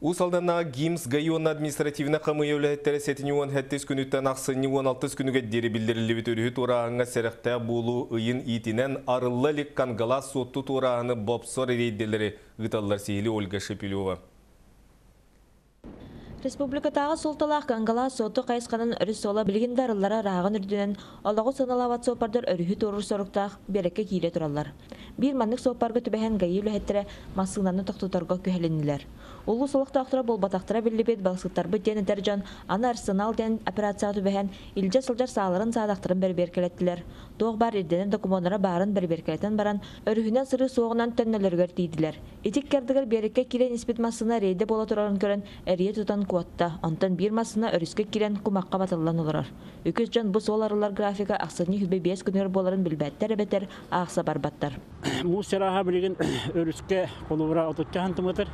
Усалдана ГИМС гайон административна қамы өләттері сетіні 17 күніттен ақсыны 16 күніге дері білдірілі бітөрігі турағыңа сәріқті болу ұйын итінен арылы лекқан галас сотты турағыны бопсор рейделері ғыталар сейілі Ольга Шепилева. Республикатағы солталақ қаңғала соты қайысқанын өріс сола білген дарылара рағын үрдінен олағу саналават сопардар өріхі торыр сорықтақ берекке кейле тұралар. Bir маннық сопарға түбәһән гайы үләһеттірі масыңнаны тоқтутарға көһәленілер. Улу солықта ақтыра бол батақтыра білібет балсықтар дәржан аны арсенал ден операция түбәһән илже сылжар сағыларын садақтырын бір беркелеттілер. Доқ бар ирденен документара барын бір беркелеттен баран өріхінен сыры соғынан төннелергер дейділер. Этик кәрдігер берекке кирен испит масына рейде бола тұрарын көрін әрие тұтан куатта, онтан бир масына өріске кирен кумаққа батылан оларар. Үкіз жан бұс оларылар графика хүбе күнер боларын білбәттер әбетер ақса барбаттар. Мус сараха билеген өрүскө колубура отуччахан тымытыр.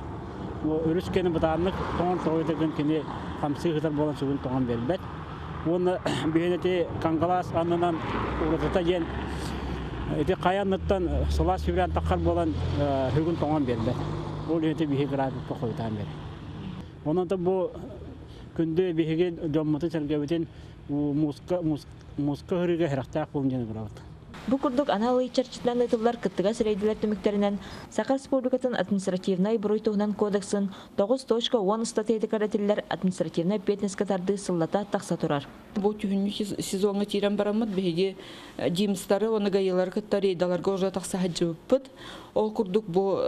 Өрүскени бутаннык тоңон тоойдеген кини хамсы хытар болан сугун тоңон бербет. Оны кангалас анынан ен эти таккар болан тоңон бербет. Ол бер. Муска муска хырыга херактак болун жана график. Бу курдук аналы чарчытлан ытылар кыттыга сирейдилер төмүктеринен Саха Республикатын административный буруй туһунан кодексын 9.10 статейді каратиллер административный петнеске тарды сыллата тақса турар. Бу түһүннү сезонга тирен барамыт беге димстары оны гайылар кыттар эдаларга уже тақса хаджыбыппыт. Ол курдук бу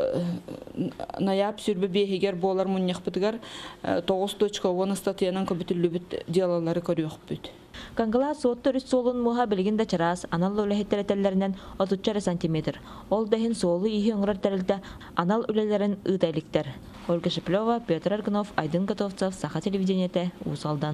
наяп сүрбе бехигер болар муньяхпытыгар 9.10 статьянан көбүтүлүбүт делалары көрүөхпүт. Кангала суотта үріс солын муха білгінді чарас анал үләхеттәрәтәлләрінен 30 сантиметр. Ол дәхін солы ихе оңырар тәрілді анал үләләрін ұйтайліктер. Ольга Шеплева, Петр Аргунов, Айдын Готовцев, Саха телевидениеті, Усалдан.